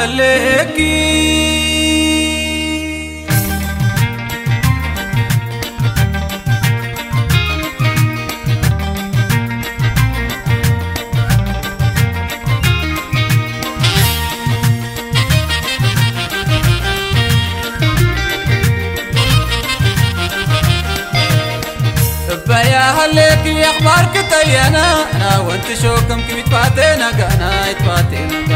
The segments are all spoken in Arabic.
عليكي بيا هلك يا أخبارك أنا وأنت شوكم كم يتفاتينا قانا يتفاتينا.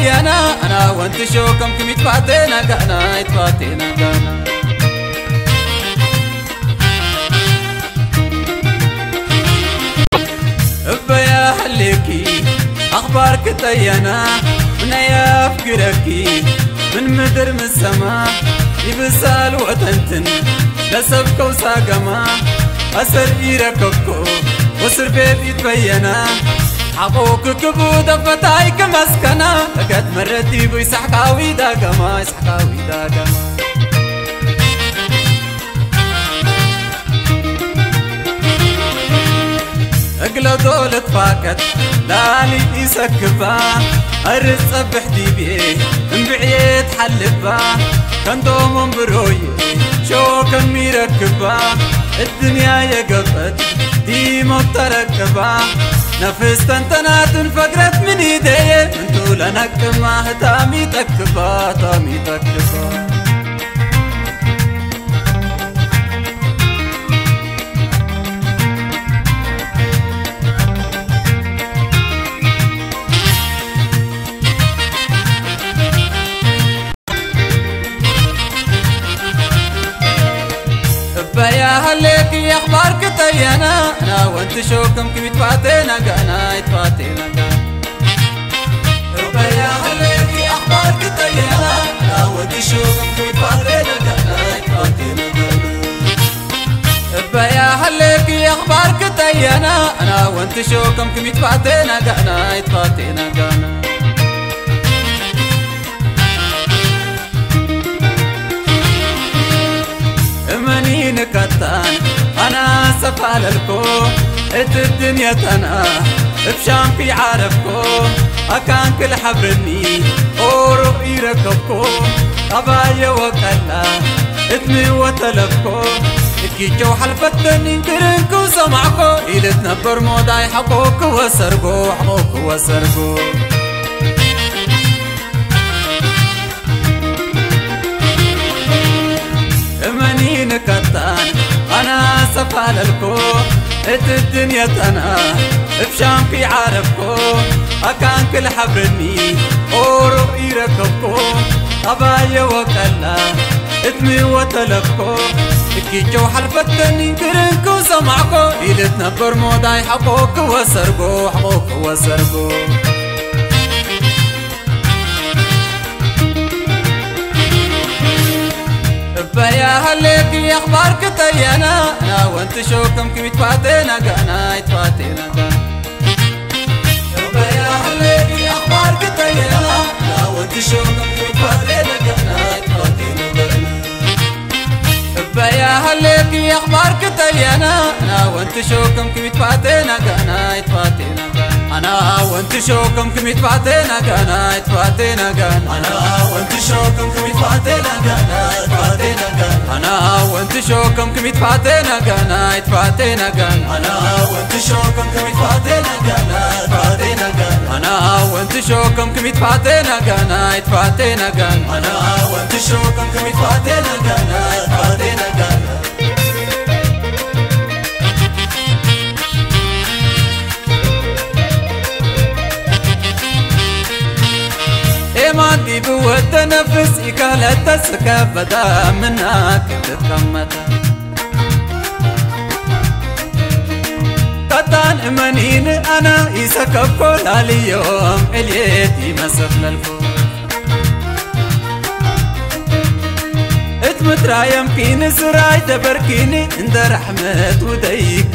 تيانا أنا وانت شوكم كم يتفاتينا قانا يتفاتينا قانا بيا هلكي أخبارك تيانا من يفكركي من مدر من السما يبسال وتنتن لسبك وساقما أسر إيرككو وسر بيت يتبينا حقوك كبود فتايك مسكنا. لقد مرتي بي سحقاوي داقما سحقاوي داقما اقلا دول تفاقت لالي يسكبا. أرز صبح ديبي انبعيت حلبا. كان دوم بروي شو كان ميركبا. الدنيا يقفت ديما تركبا نفس تنتنات فقرت من إيدي انتو لنك ما تامي تكبا تامي تكبا وانت شوكم كم يتفاتينا قانا يتفاتينا قانا بيا هلك يا أخبارك تيانا أنا وانت شوكم كم يتفاتينا أخبارك تيانا أنا وانت شوكم كم يتفاتينا قانا يتفاتينا قانا منين كتان أنا سفال الكو إت الدنيا تنا بشام في عارفكو أكان كل حبرني اورو يركبكو قبايا وكلا اتمي وتلفكو كيجو حلفتني كرنكو سمعكو إلت نبر موضاي حقوك وسرقو حقوك وسرقو. منين كتان أنا سفال الكو إت الدنيا تنا بشام في عارفكو أكان كل حبرني أورو يركبكو قبايا وكلا إتمي وتلفكو كيجو حلفتني كرنكو سمعكو إلت نبر موضاي حقوك وسرقو حقوك وسرقو. بيا هلك يا أخبارك تيانا أنا وانت شوكم كم يتفاتينا قانا يتفاتينا هلك يا أخبارك تيانا أنا وانت شوكم كم يتفاتينا قانا يتفاتينا يا يتفاتينا قانا يتفاتينا أنا وانت شوكم كم يتفاتينا قانا يتفاتينا قانا. أنا وانت شوكم كم يتفاتينا قانا. وانت شوكم كم يتفاتينا قانا يتفاتينا قانا أنا وأنت شوكم كم يتفاتينا قانا أنا وأنت شوكم كم يتفاتينا قانا يتفاتينا قانا أنا وأنت شوكم كم يتفاتينا يتفاتينا قانا ما دي بود نفس إكالة تسكبدا منك تتكمتا قطان يسكب كل اليوم إليتي مسف للفوق إتمترا يمكن سراي تبركيني عند رحمة وديك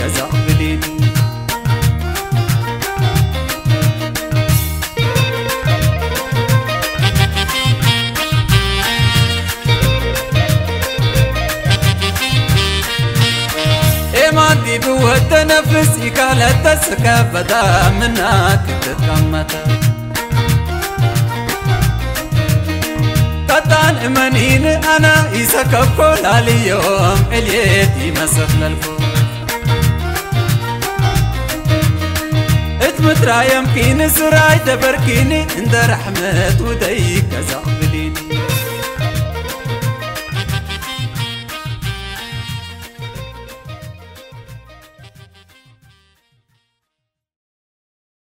زغبليني تنفس إكالة تسكبدا منك تتقمت تطان امنين أنا يسكب كل اليوم إليتي مسخ للفوق اتمترا يمكن سراي تبركيني عند رحمة وديك زعبليني